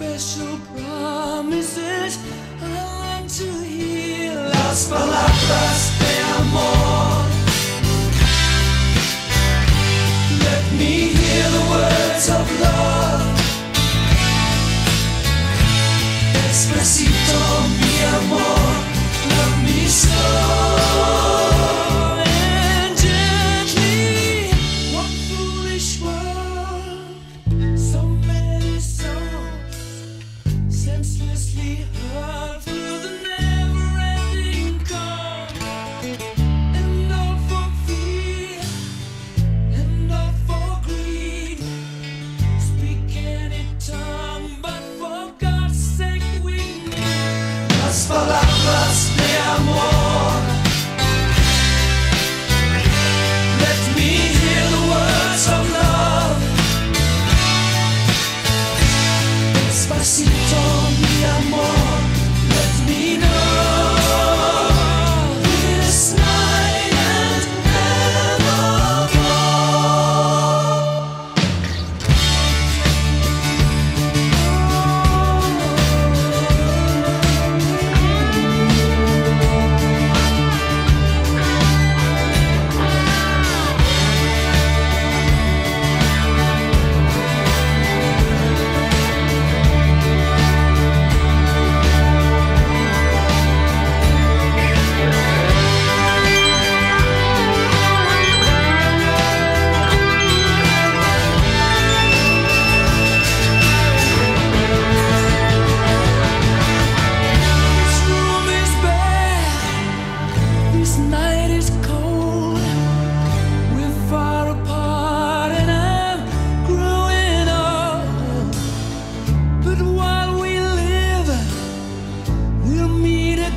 special promises. I like to hear Las palabras de amor.